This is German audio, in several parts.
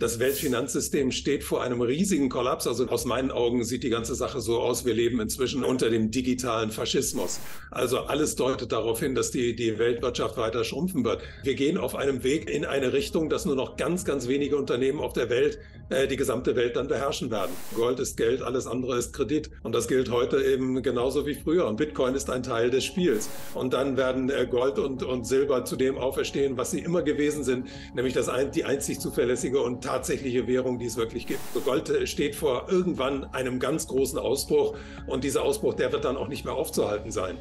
Das Weltfinanzsystem steht vor einem riesigen Kollaps. Also aus meinen Augen sieht die ganze Sache so aus. Wir leben inzwischen unter dem digitalen Faschismus. Also alles deutet darauf hin, dass die, die Weltwirtschaft weiter schrumpfen wird. Wir gehen auf einem Weg in eine Richtung, dass nur noch ganz, ganz wenige Unternehmen auf der Welt äh, die gesamte Welt dann beherrschen werden. Gold ist Geld, alles andere ist Kredit. Und das gilt heute eben genauso wie früher. Und Bitcoin ist ein Teil des Spiels. Und dann werden äh, Gold und, und Silber zu dem auferstehen, was sie immer gewesen sind, nämlich das ein, die einzig zuverlässige und tatsächliche Währung, die es wirklich gibt. Gold steht vor irgendwann einem ganz großen Ausbruch und dieser Ausbruch, der wird dann auch nicht mehr aufzuhalten sein.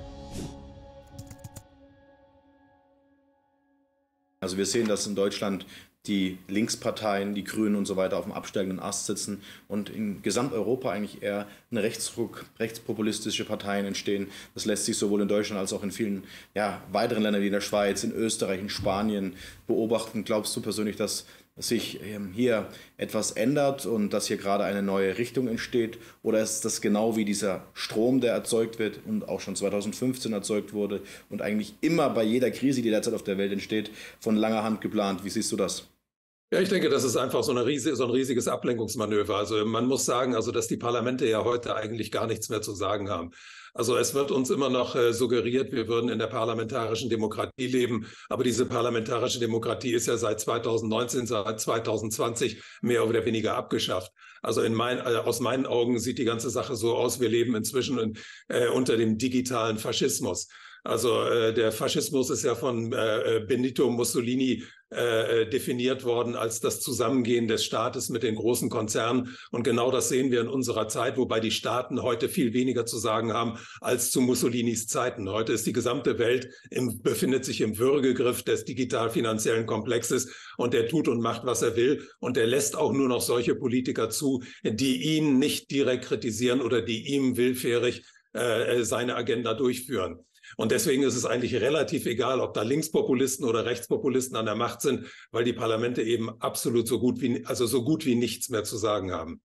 Also wir sehen, dass in Deutschland die Linksparteien, die Grünen und so weiter auf dem absteigenden Ast sitzen und in Gesamteuropa eigentlich eher eine Rechtsruck, rechtspopulistische Parteien entstehen. Das lässt sich sowohl in Deutschland als auch in vielen ja, weiteren Ländern wie in der Schweiz, in Österreich, in Spanien beobachten. Glaubst du persönlich, dass sich ähm, hier etwas ändert und dass hier gerade eine neue Richtung entsteht? Oder ist das genau wie dieser Strom, der erzeugt wird und auch schon 2015 erzeugt wurde und eigentlich immer bei jeder Krise, die derzeit auf der Welt entsteht, von langer Hand geplant? Wie siehst du das? Ja, ich denke, das ist einfach so, eine riesige, so ein riesiges Ablenkungsmanöver. Also man muss sagen, also dass die Parlamente ja heute eigentlich gar nichts mehr zu sagen haben. Also es wird uns immer noch äh, suggeriert, wir würden in der parlamentarischen Demokratie leben. Aber diese parlamentarische Demokratie ist ja seit 2019, seit 2020 mehr oder weniger abgeschafft. Also in mein, äh, aus meinen Augen sieht die ganze Sache so aus, wir leben inzwischen in, äh, unter dem digitalen Faschismus. Also äh, der Faschismus ist ja von äh, äh Benito Mussolini äh, äh, definiert worden als das Zusammengehen des Staates mit den großen Konzernen. Und genau das sehen wir in unserer Zeit, wobei die Staaten heute viel weniger zu sagen haben als zu Mussolinis Zeiten. Heute ist die gesamte Welt im, befindet sich im Würgegriff des digital-finanziellen Komplexes und der tut und macht, was er will. Und er lässt auch nur noch solche Politiker zu, die ihn nicht direkt kritisieren oder die ihm willfährig äh, seine Agenda durchführen. Und deswegen ist es eigentlich relativ egal, ob da Linkspopulisten oder Rechtspopulisten an der Macht sind, weil die Parlamente eben absolut so gut wie, also so gut wie nichts mehr zu sagen haben.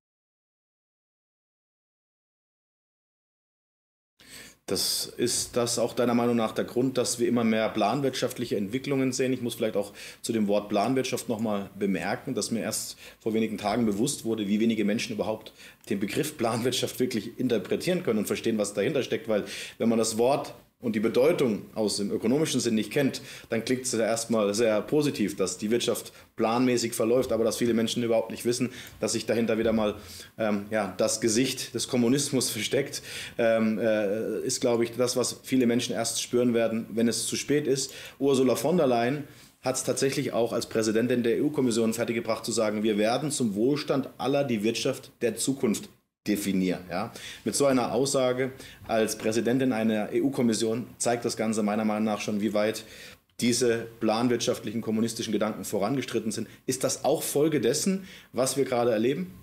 Das ist das auch deiner Meinung nach der Grund, dass wir immer mehr planwirtschaftliche Entwicklungen sehen? Ich muss vielleicht auch zu dem Wort Planwirtschaft nochmal bemerken, dass mir erst vor wenigen Tagen bewusst wurde, wie wenige Menschen überhaupt den Begriff Planwirtschaft wirklich interpretieren können und verstehen, was dahinter steckt. Weil wenn man das Wort und die Bedeutung aus dem ökonomischen Sinn nicht kennt, dann klingt es ja erstmal sehr positiv, dass die Wirtschaft planmäßig verläuft, aber dass viele Menschen überhaupt nicht wissen, dass sich dahinter wieder mal ähm, ja, das Gesicht des Kommunismus versteckt, ähm, äh, ist, glaube ich, das, was viele Menschen erst spüren werden, wenn es zu spät ist. Ursula von der Leyen hat es tatsächlich auch als Präsidentin der EU-Kommission fertiggebracht zu sagen, wir werden zum Wohlstand aller die Wirtschaft der Zukunft definieren. Ja? Mit so einer Aussage als Präsidentin einer EU-Kommission zeigt das Ganze meiner Meinung nach schon, wie weit diese planwirtschaftlichen kommunistischen Gedanken vorangestritten sind. Ist das auch Folge dessen, was wir gerade erleben?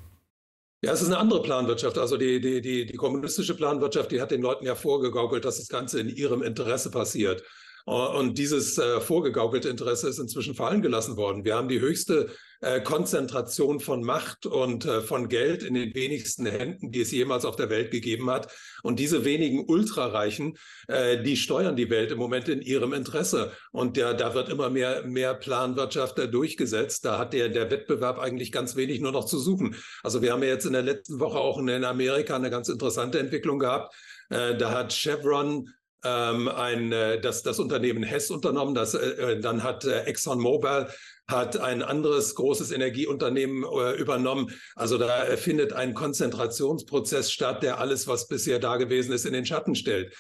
Ja, es ist eine andere Planwirtschaft. Also die, die, die, die kommunistische Planwirtschaft, die hat den Leuten ja vorgegaukelt, dass das Ganze in ihrem Interesse passiert. Und dieses äh, vorgegaukelte Interesse ist inzwischen fallen gelassen worden. Wir haben die höchste äh, Konzentration von Macht und äh, von Geld in den wenigsten Händen, die es jemals auf der Welt gegeben hat. Und diese wenigen Ultrareichen, äh, die steuern die Welt im Moment in ihrem Interesse. Und der, da wird immer mehr, mehr Planwirtschaft durchgesetzt. Da hat der, der Wettbewerb eigentlich ganz wenig nur noch zu suchen. Also wir haben ja jetzt in der letzten Woche auch in Amerika eine ganz interessante Entwicklung gehabt. Äh, da hat Chevron ähm, ein, das, das Unternehmen Hess unternommen. Das, dann hat ExxonMobil hat ein anderes großes Energieunternehmen äh, übernommen. Also da findet ein Konzentrationsprozess statt, der alles, was bisher da gewesen ist, in den Schatten stellt.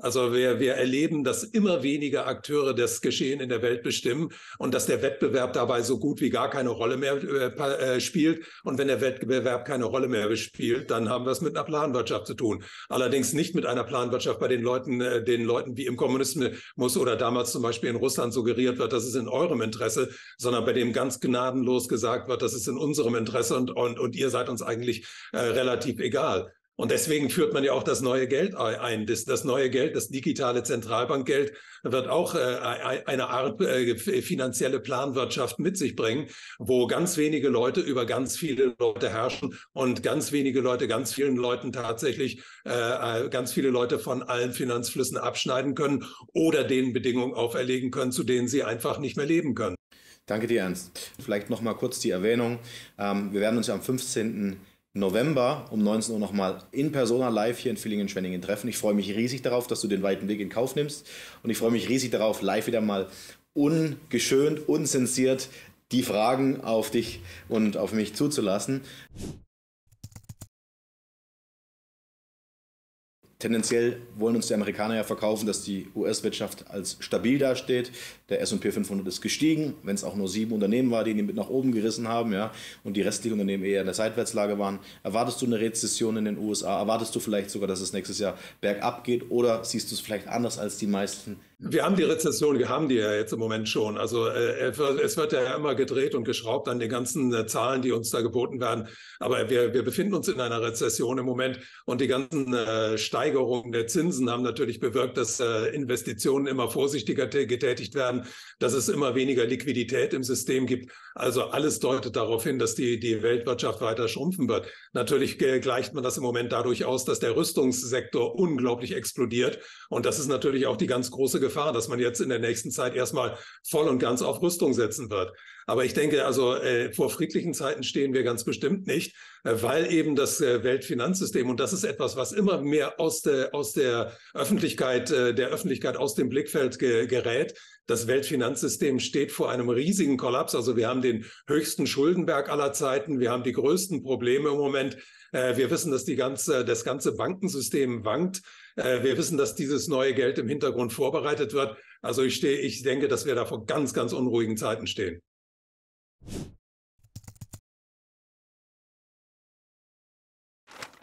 Also wir, wir erleben, dass immer weniger Akteure das Geschehen in der Welt bestimmen und dass der Wettbewerb dabei so gut wie gar keine Rolle mehr äh, äh, spielt. Und wenn der Wettbewerb keine Rolle mehr spielt, dann haben wir es mit einer Planwirtschaft zu tun. Allerdings nicht mit einer Planwirtschaft bei den Leuten, äh, den Leuten wie im Kommunismus oder damals zum Beispiel in Russland suggeriert wird, das ist in eurem Interesse, sondern bei dem ganz gnadenlos gesagt wird, das ist in unserem Interesse und, und, und ihr seid uns eigentlich äh, relativ egal. Und deswegen führt man ja auch das neue Geld ein. Das, das neue Geld, das digitale Zentralbankgeld, wird auch äh, eine Art äh, finanzielle Planwirtschaft mit sich bringen, wo ganz wenige Leute über ganz viele Leute herrschen und ganz wenige Leute ganz vielen Leuten tatsächlich äh, äh ganz viele Leute von allen Finanzflüssen abschneiden können oder denen Bedingungen auferlegen können, zu denen sie einfach nicht mehr leben können. Danke dir, Ernst. Vielleicht noch mal kurz die Erwähnung. Ähm, wir werden uns ja am 15. November um 19 Uhr nochmal in Persona live hier in Villingen-Schwenningen treffen. Ich freue mich riesig darauf, dass du den weiten Weg in Kauf nimmst. Und ich freue mich riesig darauf, live wieder mal ungeschönt, unzensiert die Fragen auf dich und auf mich zuzulassen. Tendenziell wollen uns die Amerikaner ja verkaufen, dass die US-Wirtschaft als stabil dasteht. Der S&P 500 ist gestiegen, wenn es auch nur sieben Unternehmen war, die ihn mit nach oben gerissen haben, ja, und die restlichen Unternehmen eher in der Seitwärtslage waren. Erwartest du eine Rezession in den USA? Erwartest du vielleicht sogar, dass es nächstes Jahr bergab geht? Oder siehst du es vielleicht anders als die meisten wir haben die Rezession, wir haben die ja jetzt im Moment schon. Also äh, es wird ja immer gedreht und geschraubt an den ganzen äh, Zahlen, die uns da geboten werden. Aber wir, wir befinden uns in einer Rezession im Moment und die ganzen äh, Steigerungen der Zinsen haben natürlich bewirkt, dass Investitionen immer vorsichtiger getätigt werden, dass es immer weniger Liquidität im System gibt. Also alles deutet darauf hin, dass die, die Weltwirtschaft weiter schrumpfen wird. Natürlich gleicht man das im Moment dadurch aus, dass der Rüstungssektor unglaublich explodiert. Und das ist natürlich auch die ganz große Gefahr, dass man jetzt in der nächsten Zeit erstmal voll und ganz auf Rüstung setzen wird. Aber ich denke, also äh, vor friedlichen Zeiten stehen wir ganz bestimmt nicht, äh, weil eben das äh, Weltfinanzsystem, und das ist etwas, was immer mehr aus der, aus der Öffentlichkeit, äh, der Öffentlichkeit aus dem Blickfeld ge gerät, das Weltfinanzsystem steht vor einem riesigen Kollaps. Also wir haben den höchsten Schuldenberg aller Zeiten. Wir haben die größten Probleme im Moment. Äh, wir wissen, dass die ganze, das ganze Bankensystem wankt. Äh, wir wissen, dass dieses neue Geld im Hintergrund vorbereitet wird. Also ich, stehe, ich denke, dass wir da vor ganz, ganz unruhigen Zeiten stehen.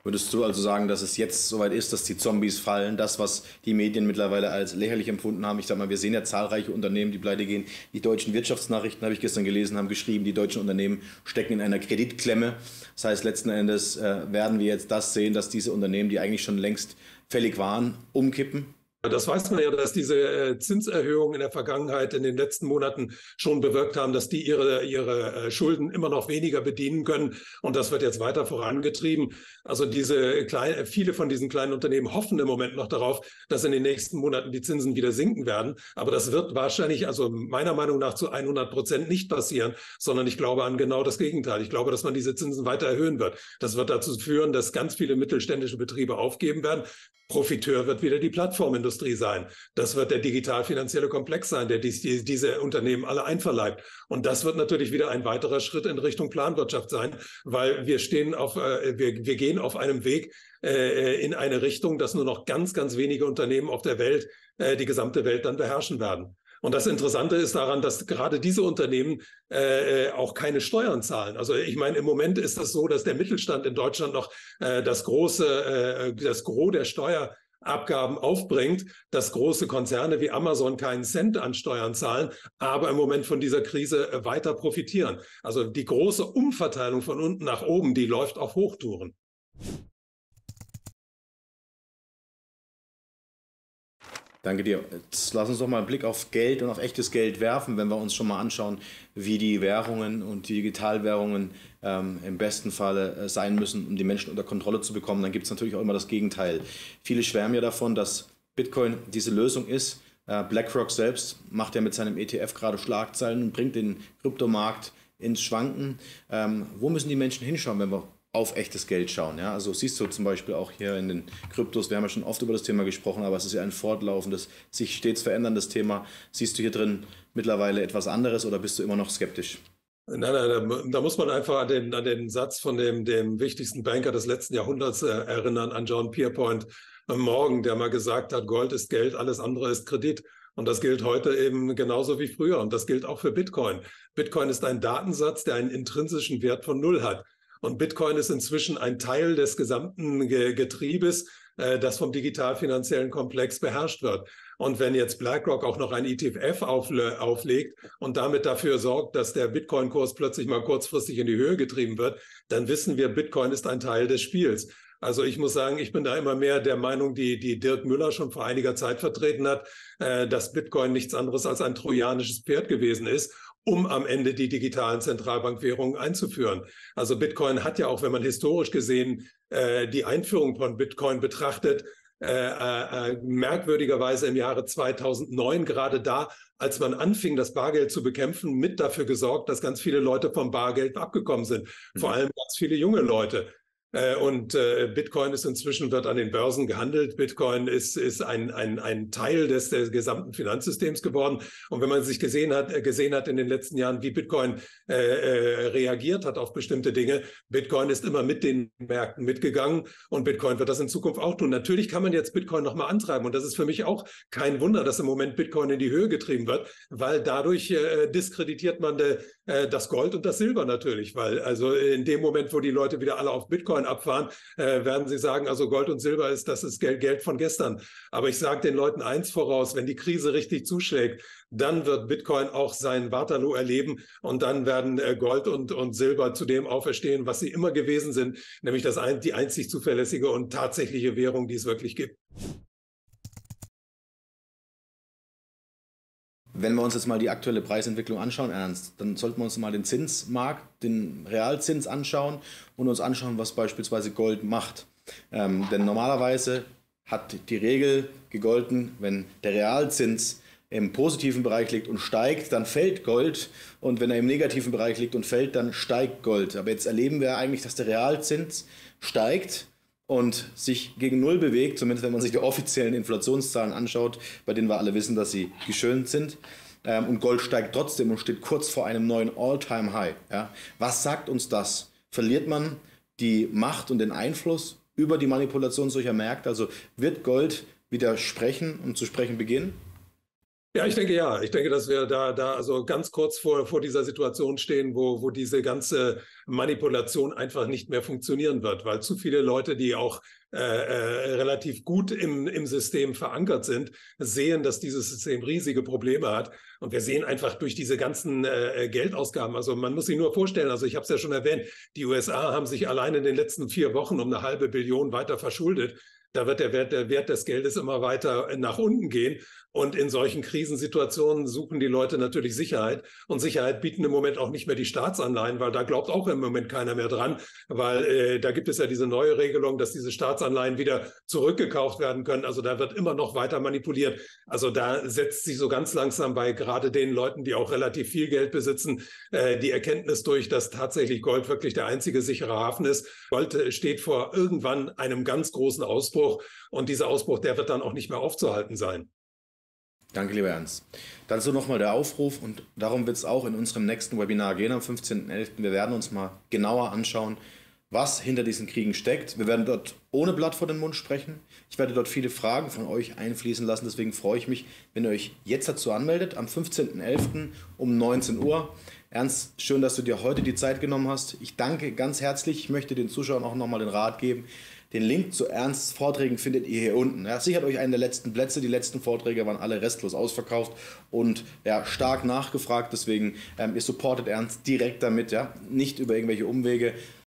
Würdest du also sagen, dass es jetzt soweit ist, dass die Zombies fallen? Das, was die Medien mittlerweile als lächerlich empfunden haben. Ich sage mal, wir sehen ja zahlreiche Unternehmen, die pleite gehen. Die deutschen Wirtschaftsnachrichten, habe ich gestern gelesen, haben geschrieben, die deutschen Unternehmen stecken in einer Kreditklemme. Das heißt, letzten Endes äh, werden wir jetzt das sehen, dass diese Unternehmen, die eigentlich schon längst fällig waren, umkippen. Das weiß man ja, dass diese äh, Zinserhöhungen in der Vergangenheit in den letzten Monaten schon bewirkt haben, dass die ihre, ihre äh, Schulden immer noch weniger bedienen können. Und das wird jetzt weiter vorangetrieben. Also diese kleine, viele von diesen kleinen Unternehmen hoffen im Moment noch darauf, dass in den nächsten Monaten die Zinsen wieder sinken werden. Aber das wird wahrscheinlich, also meiner Meinung nach zu 100 Prozent nicht passieren, sondern ich glaube an genau das Gegenteil. Ich glaube, dass man diese Zinsen weiter erhöhen wird. Das wird dazu führen, dass ganz viele mittelständische Betriebe aufgeben werden. Profiteur wird wieder die Plattformindustrie sein. Das wird der digital-finanzielle Komplex sein, der dies, die, diese Unternehmen alle einverleibt. Und das wird natürlich wieder ein weiterer Schritt in Richtung Planwirtschaft sein, weil wir stehen auf, äh, wir, wir gehen auf einem Weg äh, in eine Richtung, dass nur noch ganz, ganz wenige Unternehmen auf der Welt äh, die gesamte Welt dann beherrschen werden. Und das Interessante ist daran, dass gerade diese Unternehmen äh, auch keine Steuern zahlen. Also ich meine, im Moment ist das so, dass der Mittelstand in Deutschland noch äh, das große, äh, das Gros der Steuerabgaben aufbringt, dass große Konzerne wie Amazon keinen Cent an Steuern zahlen, aber im Moment von dieser Krise äh, weiter profitieren. Also die große Umverteilung von unten nach oben, die läuft auf Hochtouren. Danke dir. Jetzt lass uns doch mal einen Blick auf Geld und auf echtes Geld werfen, wenn wir uns schon mal anschauen, wie die Währungen und die Digitalwährungen ähm, im besten Falle äh, sein müssen, um die Menschen unter Kontrolle zu bekommen. Dann gibt es natürlich auch immer das Gegenteil. Viele schwärmen ja davon, dass Bitcoin diese Lösung ist. Äh, BlackRock selbst macht ja mit seinem ETF gerade Schlagzeilen und bringt den Kryptomarkt ins Schwanken. Ähm, wo müssen die Menschen hinschauen, wenn wir auf echtes Geld schauen. Ja? Also siehst du zum Beispiel auch hier in den Kryptos, wir haben ja schon oft über das Thema gesprochen, aber es ist ja ein fortlaufendes, sich stets veränderndes Thema. Siehst du hier drin mittlerweile etwas anderes oder bist du immer noch skeptisch? Nein, nein, da, da muss man einfach an den, an den Satz von dem, dem wichtigsten Banker des letzten Jahrhunderts äh, erinnern, an John Pierpoint am Morgen, der mal gesagt hat, Gold ist Geld, alles andere ist Kredit. Und das gilt heute eben genauso wie früher. Und das gilt auch für Bitcoin. Bitcoin ist ein Datensatz, der einen intrinsischen Wert von Null hat. Und Bitcoin ist inzwischen ein Teil des gesamten Getriebes, äh, das vom digital-finanziellen Komplex beherrscht wird. Und wenn jetzt BlackRock auch noch ein ETF auflegt und damit dafür sorgt, dass der Bitcoin-Kurs plötzlich mal kurzfristig in die Höhe getrieben wird, dann wissen wir, Bitcoin ist ein Teil des Spiels. Also ich muss sagen, ich bin da immer mehr der Meinung, die, die Dirk Müller schon vor einiger Zeit vertreten hat, äh, dass Bitcoin nichts anderes als ein trojanisches Pferd gewesen ist um am Ende die digitalen Zentralbankwährungen einzuführen. Also Bitcoin hat ja auch, wenn man historisch gesehen äh, die Einführung von Bitcoin betrachtet, äh, äh, merkwürdigerweise im Jahre 2009, gerade da, als man anfing, das Bargeld zu bekämpfen, mit dafür gesorgt, dass ganz viele Leute vom Bargeld abgekommen sind. Mhm. Vor allem ganz viele junge Leute. Äh, und äh, Bitcoin ist inzwischen, wird an den Börsen gehandelt. Bitcoin ist, ist ein, ein, ein Teil des, des gesamten Finanzsystems geworden. Und wenn man sich gesehen hat, äh, gesehen hat in den letzten Jahren, wie Bitcoin äh, reagiert hat auf bestimmte Dinge, Bitcoin ist immer mit den Märkten mitgegangen und Bitcoin wird das in Zukunft auch tun. Natürlich kann man jetzt Bitcoin nochmal antreiben und das ist für mich auch kein Wunder, dass im Moment Bitcoin in die Höhe getrieben wird, weil dadurch äh, diskreditiert man de, äh, das Gold und das Silber natürlich, weil also in dem Moment, wo die Leute wieder alle auf Bitcoin Bitcoin abfahren, äh, werden sie sagen, also Gold und Silber ist, das ist Geld, Geld von gestern. Aber ich sage den Leuten eins voraus, wenn die Krise richtig zuschlägt, dann wird Bitcoin auch sein Waterloo erleben und dann werden äh, Gold und, und Silber zu dem auferstehen, was sie immer gewesen sind, nämlich das ein, die einzig zuverlässige und tatsächliche Währung, die es wirklich gibt. Wenn wir uns jetzt mal die aktuelle Preisentwicklung anschauen, Ernst, dann sollten wir uns mal den Zinsmarkt, den Realzins anschauen und uns anschauen, was beispielsweise Gold macht. Ähm, denn normalerweise hat die Regel gegolten, wenn der Realzins im positiven Bereich liegt und steigt, dann fällt Gold. Und wenn er im negativen Bereich liegt und fällt, dann steigt Gold. Aber jetzt erleben wir eigentlich, dass der Realzins steigt und sich gegen Null bewegt, zumindest wenn man sich die offiziellen Inflationszahlen anschaut, bei denen wir alle wissen, dass sie geschönt sind. Ähm, und Gold steigt trotzdem und steht kurz vor einem neuen All-Time-High. Ja? Was sagt uns das? Verliert man die Macht und den Einfluss über die Manipulation solcher Märkte? Also wird Gold wieder sprechen und zu sprechen beginnen? Ja, ich denke ja. Ich denke, dass wir da, da also ganz kurz vor, vor dieser Situation stehen, wo, wo diese ganze Manipulation einfach nicht mehr funktionieren wird, weil zu viele Leute, die auch äh, äh, relativ gut im, im System verankert sind, sehen, dass dieses System riesige Probleme hat. Und wir sehen einfach durch diese ganzen äh, Geldausgaben, also man muss sich nur vorstellen, also ich habe es ja schon erwähnt, die USA haben sich allein in den letzten vier Wochen um eine halbe Billion weiter verschuldet. Da wird der Wert, der Wert des Geldes immer weiter nach unten gehen. Und in solchen Krisensituationen suchen die Leute natürlich Sicherheit. Und Sicherheit bieten im Moment auch nicht mehr die Staatsanleihen, weil da glaubt auch im Moment keiner mehr dran, weil äh, da gibt es ja diese neue Regelung, dass diese Staatsanleihen wieder zurückgekauft werden können. Also da wird immer noch weiter manipuliert. Also da setzt sich so ganz langsam bei gerade den Leuten, die auch relativ viel Geld besitzen, äh, die Erkenntnis durch, dass tatsächlich Gold wirklich der einzige sichere Hafen ist. Gold äh, steht vor irgendwann einem ganz großen Ausbruch und dieser Ausbruch, der wird dann auch nicht mehr aufzuhalten sein. Danke, lieber Ernst. Dazu nochmal der Aufruf und darum wird es auch in unserem nächsten Webinar gehen am 15.11. Wir werden uns mal genauer anschauen, was hinter diesen Kriegen steckt. Wir werden dort ohne Blatt vor den Mund sprechen. Ich werde dort viele Fragen von euch einfließen lassen. Deswegen freue ich mich, wenn ihr euch jetzt dazu anmeldet, am 15.11. um 19 Uhr. Ernst, schön, dass du dir heute die Zeit genommen hast. Ich danke ganz herzlich. Ich möchte den Zuschauern auch nochmal den Rat geben. Den Link zu Ernsts Vorträgen findet ihr hier unten. Ja, sichert euch einen der letzten Plätze. Die letzten Vorträge waren alle restlos ausverkauft und ja, stark nachgefragt. Deswegen, ähm, ihr supportet Ernst direkt damit, ja, nicht über irgendwelche Umwege.